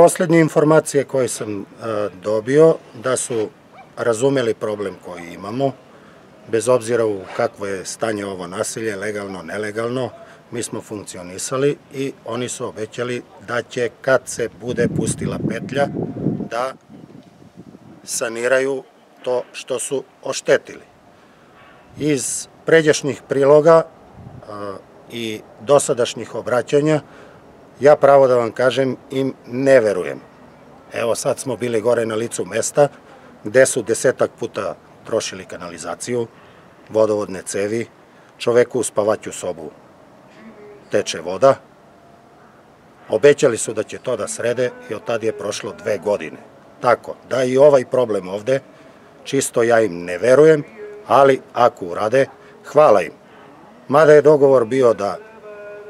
poslednje informacije koje sam dobio da su razumeli problem koji imamo, bez obzira u kakvo je stanje ovo nasilje, legalno, nelegalno, mi smo funkcionisali i oni su obećali da će kad se bude pustila petlja da saniraju to što su oštetili. Iz pređašnjih priloga i dosadašnjih obraćanja ja pravo da vam kažem im ne verujem. Evo sad smo bili gore na licu mesta gde su desetak puta trošili kanalizaciju, vodovodne cevi, čoveku u spavaću sobu teče voda. Obećali su da će to da srede i od tada je prošlo dve godine. Tako da i ovaj problem ovde, čisto ja im ne verujem, ali ako urade, hvala im. Mada je dogovor bio da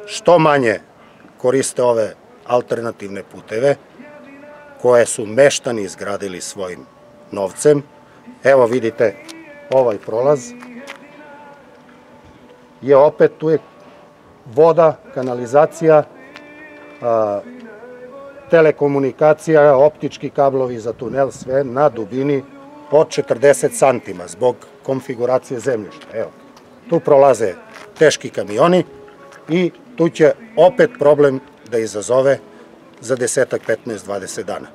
što manje koriste ove alternativne puteve, koje su meštani izgradili svojim novcem. Evo vidite ovaj prolaz je opet, tu je voda, kanalizacija, telekomunikacija, optički kablovi za tunel, sve na dubini od 40 santima zbog konfiguracije zemljišta. Evo, tu prolaze teški kamioni i tu će opet problem da izazove za desetak, 15, 20 dana.